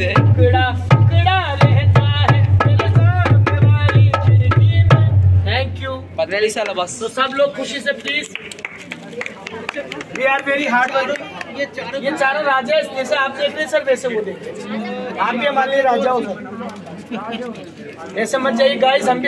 रैकड़ा साला बस। तो सब लोग खुशी से please we are very hard working ये चारों ये चारों राजा जैसे आप देख रहे हैं सर वैसे वो आप भी हमारे राजा हो सर। ऐसे मत जाइए गाइस हम